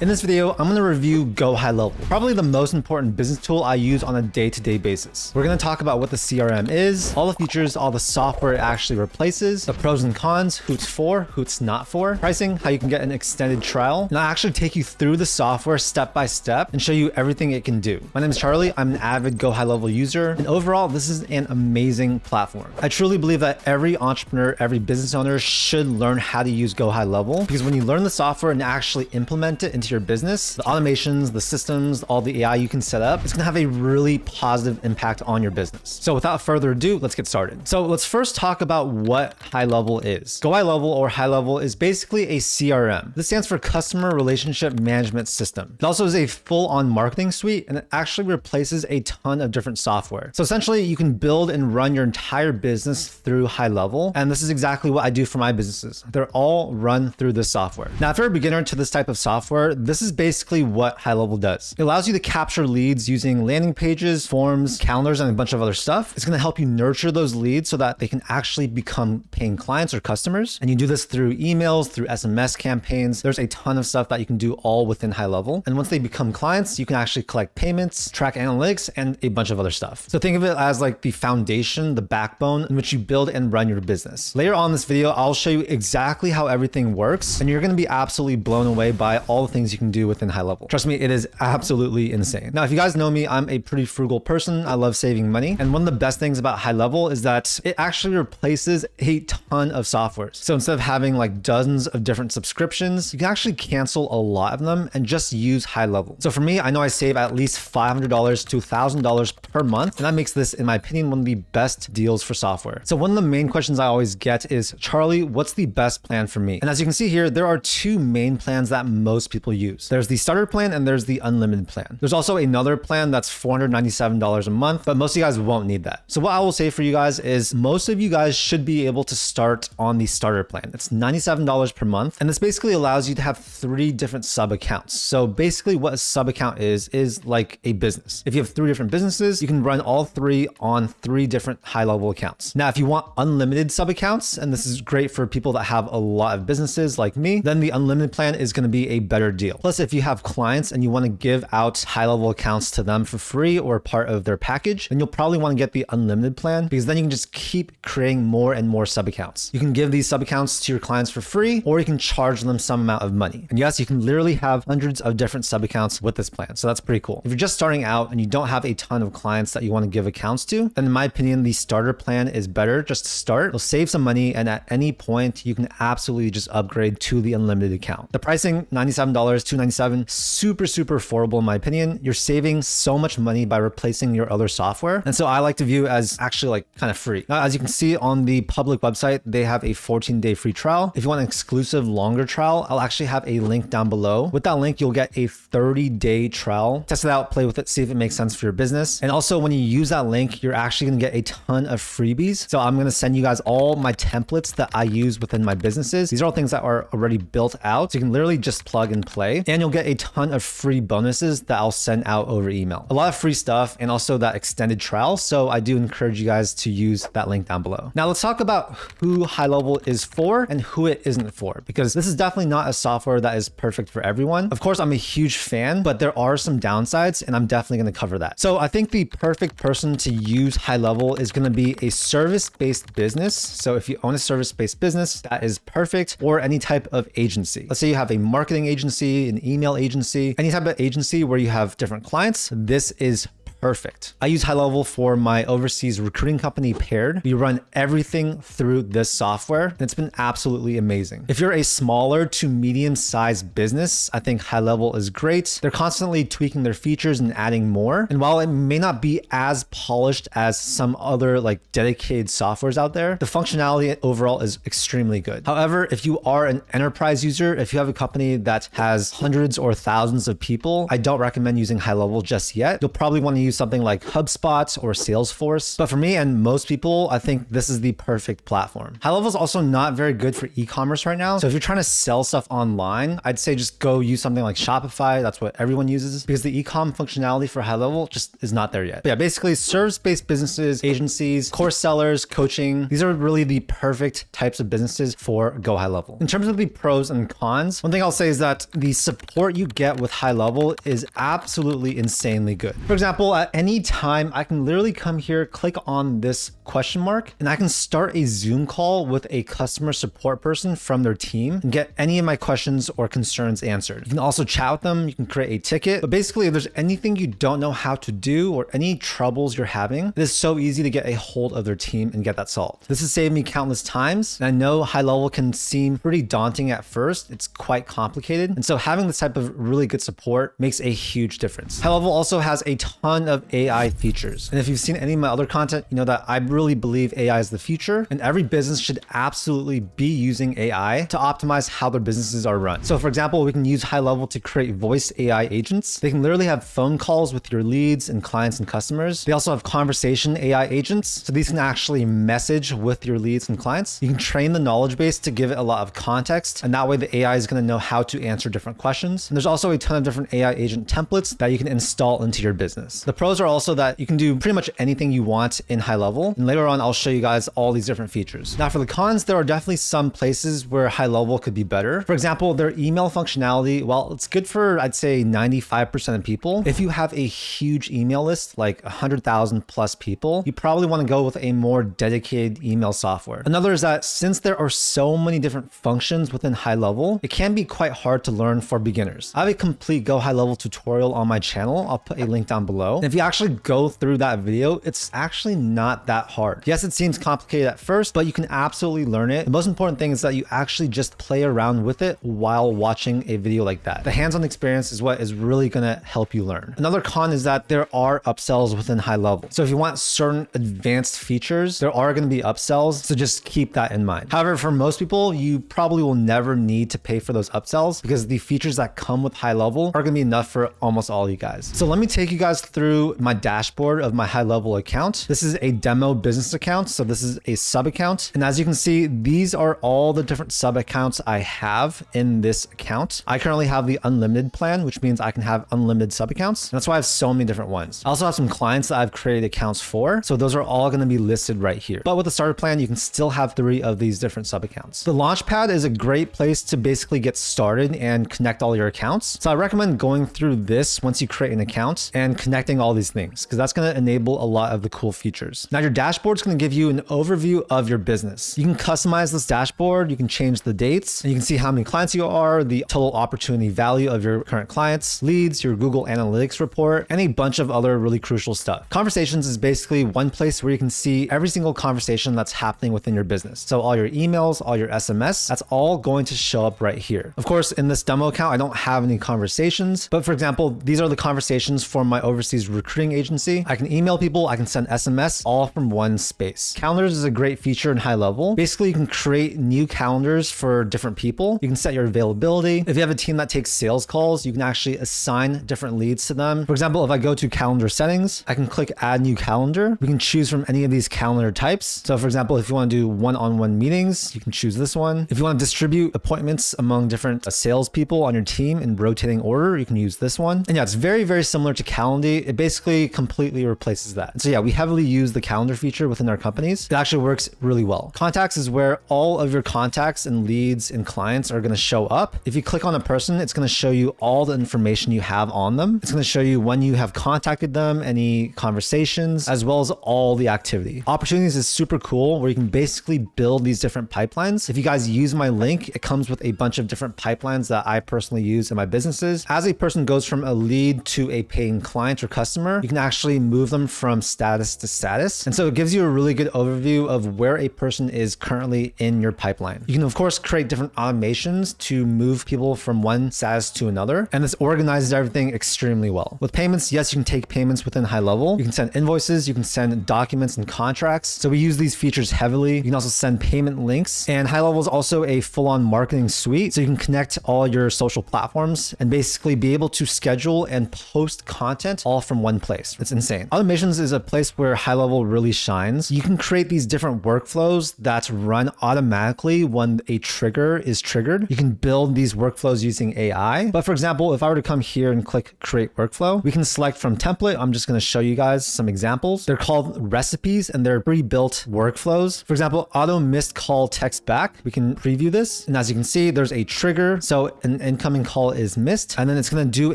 In this video, I'm going to review Go High Level, probably the most important business tool I use on a day-to-day basis. We're going to talk about what the CRM is, all the features, all the software it actually replaces, the pros and cons, who it's for, who it's not for, pricing, how you can get an extended trial, and I'll actually take you through the software step by step and show you everything it can do. My name is Charlie, I'm an avid Go High Level user, and overall, this is an amazing platform. I truly believe that every entrepreneur, every business owner should learn how to use Go High Level because when you learn the software and actually implement it into your business, the automations, the systems, all the AI you can set up, it's gonna have a really positive impact on your business. So without further ado, let's get started. So let's first talk about what high level is. Go high level or high level is basically a CRM. This stands for customer relationship management system. It also is a full on marketing suite and it actually replaces a ton of different software. So essentially you can build and run your entire business through high level. And this is exactly what I do for my businesses. They're all run through this software. Now, if you're a beginner to this type of software, this is basically what high level does. It allows you to capture leads using landing pages, forms, calendars, and a bunch of other stuff. It's going to help you nurture those leads so that they can actually become paying clients or customers. And you do this through emails, through SMS campaigns. There's a ton of stuff that you can do all within high level. And once they become clients, you can actually collect payments, track analytics, and a bunch of other stuff. So think of it as like the foundation, the backbone in which you build and run your business. Later on in this video, I'll show you exactly how everything works, and you're going to be absolutely blown away by all the things you can do within high level. Trust me, it is absolutely insane. Now, if you guys know me, I'm a pretty frugal person. I love saving money. And one of the best things about high level is that it actually replaces a ton of softwares. So instead of having like dozens of different subscriptions, you can actually cancel a lot of them and just use high level. So for me, I know I save at least $500 to $1,000 per month. And that makes this, in my opinion, one of the best deals for software. So one of the main questions I always get is, Charlie, what's the best plan for me? And as you can see here, there are two main plans that most people use. There's the starter plan and there's the unlimited plan. There's also another plan that's $497 a month, but most of you guys won't need that. So what I will say for you guys is most of you guys should be able to start on the starter plan. It's $97 per month. And this basically allows you to have three different sub accounts. So basically what a sub account is, is like a business. If you have three different businesses, you can run all three on three different high level accounts. Now, if you want unlimited sub accounts, and this is great for people that have a lot of businesses like me, then the unlimited plan is going to be a better deal. Plus, if you have clients and you want to give out high level accounts to them for free or part of their package, then you'll probably want to get the unlimited plan because then you can just keep creating more and more sub accounts. You can give these sub accounts to your clients for free or you can charge them some amount of money. And yes, you can literally have hundreds of different sub accounts with this plan. So that's pretty cool. If you're just starting out and you don't have a ton of clients that you want to give accounts to, then in my opinion, the starter plan is better just to start. You'll save some money and at any point you can absolutely just upgrade to the unlimited account. The pricing, $97, 297, super, super affordable in my opinion. You're saving so much money by replacing your other software. And so I like to view as actually like kind of free. Now, as you can see on the public website, they have a 14 day free trial. If you want an exclusive longer trial, I'll actually have a link down below. With that link, you'll get a 30 day trial. Test it out, play with it, see if it makes sense for your business. And also when you use that link, you're actually gonna get a ton of freebies. So I'm gonna send you guys all my templates that I use within my businesses. These are all things that are already built out. So you can literally just plug and play and you'll get a ton of free bonuses that I'll send out over email. A lot of free stuff and also that extended trial. So I do encourage you guys to use that link down below. Now let's talk about who high level is for and who it isn't for, because this is definitely not a software that is perfect for everyone. Of course, I'm a huge fan, but there are some downsides and I'm definitely going to cover that. So I think the perfect person to use high level is going to be a service-based business. So if you own a service-based business, that is perfect or any type of agency. Let's say you have a marketing agency, an email agency, any type of agency where you have different clients. This is perfect. I use High Level for my overseas recruiting company Paired. We run everything through this software and it's been absolutely amazing. If you're a smaller to medium sized business, I think High Level is great. They're constantly tweaking their features and adding more. And while it may not be as polished as some other like dedicated softwares out there, the functionality overall is extremely good. However, if you are an enterprise user, if you have a company that has hundreds or thousands of people, I don't recommend using High Level just yet. You'll probably want to use use something like HubSpot or Salesforce. But for me and most people, I think this is the perfect platform. High level is also not very good for e-commerce right now. So if you're trying to sell stuff online, I'd say just go use something like Shopify. That's what everyone uses because the e-com functionality for high level just is not there yet. But yeah, basically service-based businesses, agencies, course sellers, coaching, these are really the perfect types of businesses for Go High Level. In terms of the pros and cons, one thing I'll say is that the support you get with high level is absolutely insanely good. For example, Uh, at any time, I can literally come here, click on this question mark, and I can start a Zoom call with a customer support person from their team and get any of my questions or concerns answered. You can also chat with them, you can create a ticket, but basically if there's anything you don't know how to do or any troubles you're having, it is so easy to get a hold of their team and get that solved. This has saved me countless times, and I know high level can seem pretty daunting at first. It's quite complicated, and so having this type of really good support makes a huge difference. High level also has a ton of AI features, and if you've seen any of my other content, you know that I really believe AI is the future, and every business should absolutely be using AI to optimize how their businesses are run. So for example, we can use high level to create voice AI agents. They can literally have phone calls with your leads and clients and customers. They also have conversation AI agents. So these can actually message with your leads and clients. You can train the knowledge base to give it a lot of context. And that way the AI is going to know how to answer different questions. And there's also a ton of different AI agent templates that you can install into your business. The pros are also that you can do pretty much anything you want in high level. And later on, I'll show you guys all these different features. Now for the cons, there are definitely some places where high level could be better. For example, their email functionality, while it's good for, I'd say 95% of people, if you have a huge email list, like 100,000 plus people, you probably want to go with a more dedicated email software. Another is that since there are so many different functions within high level, it can be quite hard to learn for beginners. I have a complete Go High Level tutorial on my channel. I'll put a link down below. And if you actually go through that video, it's actually not that hard. Yes, it seems complicated at first, but you can absolutely learn it. The most important thing is that you actually just play around with it while watching a video like that. The hands-on experience is what is really gonna help you learn. Another con is that there are upsells within high level. So if you want certain advanced features, there are gonna be upsells. So just keep that in mind. However, for most people, you probably will never need to pay for those upsells because the features that come with high level are gonna be enough for almost all you guys. So let me take you guys through my dashboard of my high level account. This is a demo business account. So this is a sub account. And as you can see, these are all the different sub accounts I have in this account. I currently have the unlimited plan, which means I can have unlimited sub accounts. And that's why I have so many different ones. I also have some clients that I've created accounts for. So those are all going to be listed right here. But with the starter plan, you can still have three of these different sub accounts. The Launchpad is a great place to basically get started and connect all your accounts. So I recommend going through this once you create an account and connecting all these things because that's going to enable a lot of the cool features. Now your dashboard is going to give you an overview of your business. You can customize this dashboard. You can change the dates and you can see how many clients you are, the total opportunity value of your current clients, leads, your Google Analytics report, and a bunch of other really crucial stuff. Conversations is basically one place where you can see every single conversation that's happening within your business. So all your emails, all your SMS, that's all going to show up right here. Of course, in this demo account, I don't have any conversations, but for example, these are the conversations for my overseas recruiting agency. I can email people, I can send SMS all from one space. Calendars is a great feature in high level. Basically, you can create new calendars for different people. You can set your availability. If you have a team that takes sales calls, you can actually assign different leads to them. For example, if I go to calendar settings, I can click add new calendar. We can choose from any of these calendar types. So for example, if you want to do one-on-one meetings, you can choose this one. If you want to distribute appointments among different salespeople on your team in rotating order, you can use this one. And yeah, it's very, very similar to Calendly. It basically completely replaces that. So yeah, we heavily use the calendar feature within our companies. It actually works really well. Contacts is where all of your contacts and leads and clients are going to show up. If you click on a person, it's going to show you all the information you have on them. It's going to show you when you have contacted them, any conversations, as well as all the activity. Opportunities is super cool where you can basically build these different pipelines. If you guys use my link, it comes with a bunch of different pipelines that I personally use in my businesses. As a person goes from a lead to a paying client or customer, you can actually move them from status to status. And so it gives you a really good overview of where a person is currently in your pipeline. You can of course create different automations to move people from one status to another. And this organizes everything extremely well. With payments, yes, you can take payments within high level. You can send invoices, you can send documents and contracts. So we use these features heavily. You can also send payment links and high level is also a full on marketing suite. So you can connect all your social platforms and basically be able to schedule and post content all from one place. It's insane. Automations is a place where high level really shines. You can create these different workflows that run automatically when a trigger is triggered. You can build these workflows using AI. But for example, if I were to come here and click create workflow, we can select from template. I'm just going to show you guys some examples. They're called recipes and they're pre-built workflows. For example, auto missed call text back. We can preview this. And as you can see, there's a trigger. So an incoming call is missed, and then it's going to do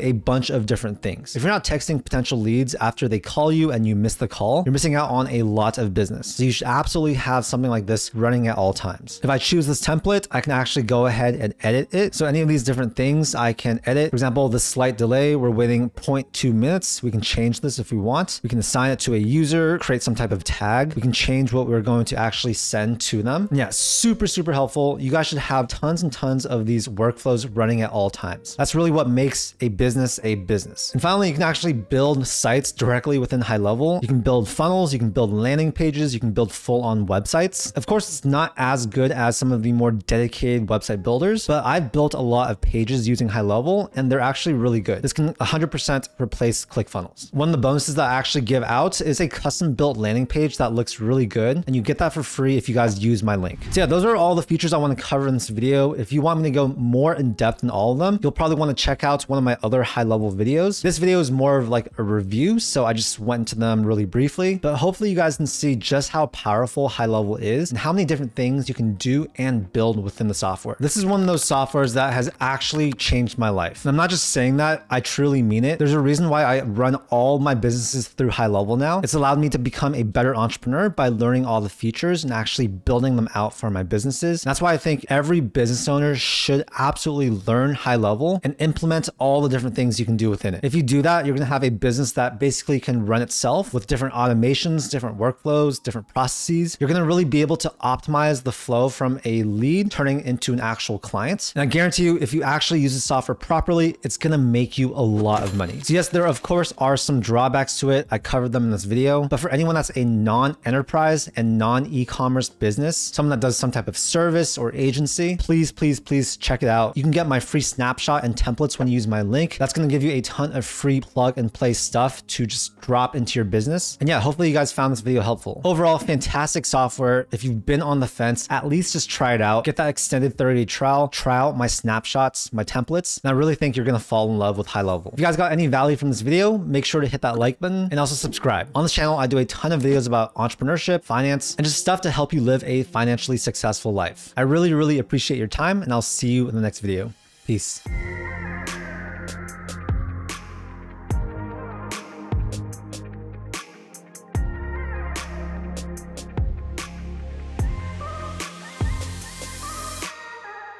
a bunch of different things. If you're not texting potential leads after they call you and you miss the call, you're missing out on a lot of business. So you should absolutely have something like this running at all times. If I choose this template, I can actually go ahead and edit it. So any of these different things I can edit. For example, the slight delay, we're waiting 0.2 minutes. We can change this if we want. We can assign it to a user, create some type of tag. We can change what we're going to actually send to them. And yeah, super, super helpful. You guys should have tons and tons of these workflows running at all times. That's really what makes a business a business. And finally, you can actually build sites directly within high level. You can build funnels, you can build landing pages, you can build full on websites. Of course, it's not as good as some of the more dedicated website builders, but I've built a lot of pages using high level and they're actually really good. This can 100% replace ClickFunnels. One of the bonuses that I actually give out is a custom built landing page that looks really good. And you get that for free if you guys use my link. So yeah, those are all the features I want to cover in this video. If you want me to go more in depth in all of them, you'll probably want to check out one of my other high level videos. This video is more of like a review, so I just went to them really briefly, but hopefully you guys can see just how powerful high level is and how many different things you can do and build within the software. This is one of those softwares that has actually changed my life. And I'm not just saying that, I truly mean it. There's a reason why I run all my businesses through high level now. It's allowed me to become a better entrepreneur by learning all the features and actually building them out for my businesses. And that's why I think every business owner should absolutely learn high level and implement all the different things you can do within it. If you do that, you're going to have a business that basically can run itself with different automations, different workflows, different processes. You're going to really be able to optimize the flow from a lead turning into an actual client. And I guarantee you, if you actually use the software properly, it's going to make you a lot of money. So yes, there of course are some drawbacks to it. I covered them in this video, but for anyone that's a non-enterprise and non-e-commerce business, someone that does some type of service or agency, please, please, please check it out. You can get my free snapshot and templates when you use my link. That's going to give you a ton of free plug and play stuff to just drop into your business. And yeah, hopefully you guys found this video helpful. Overall, fantastic software. If you've been on the fence, at least just try it out. Get that extended 30 day trial, try out my snapshots, my templates. And I really think you're to fall in love with high level. If you guys got any value from this video, make sure to hit that like button and also subscribe. On this channel, I do a ton of videos about entrepreneurship, finance, and just stuff to help you live a financially successful life. I really, really appreciate your time and I'll see you in the next video. Peace.